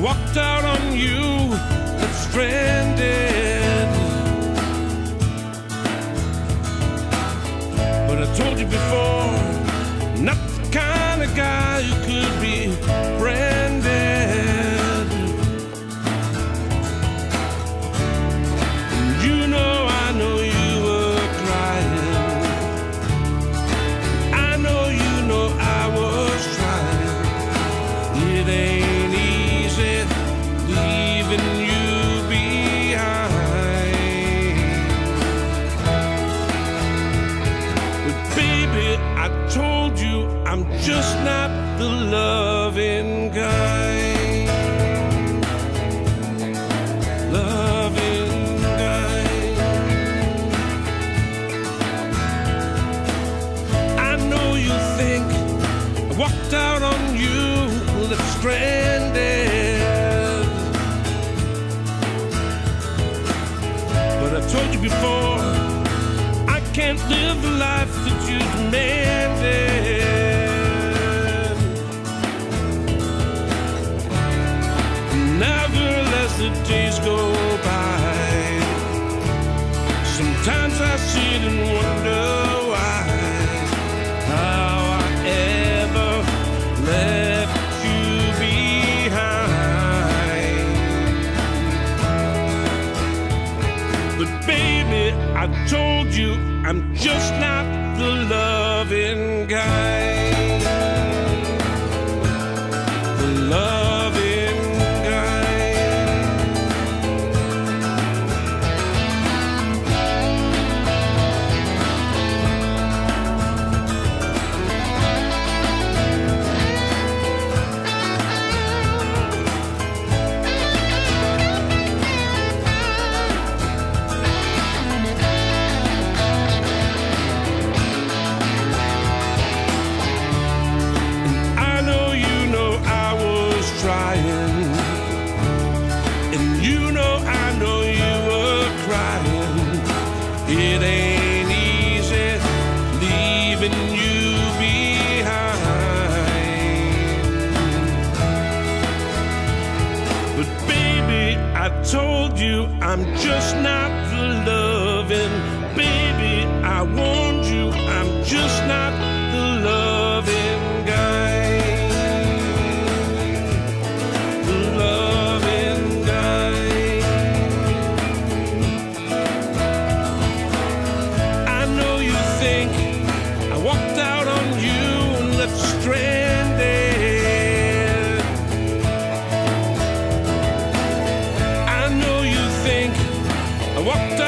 walked out on you, left stranded. But I told you before, I'm just not the loving kind. Loving kind. I know you think I walked out on you, left stranded. But I told you before, I can't live the life that you demanded. Days go by. Sometimes I sit and wonder why, how I ever left you behind. But baby, I told you I'm just not the loving kind. The loving you I'm just not the loving. Baby, I warned you I'm just not I walked